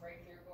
breakthrough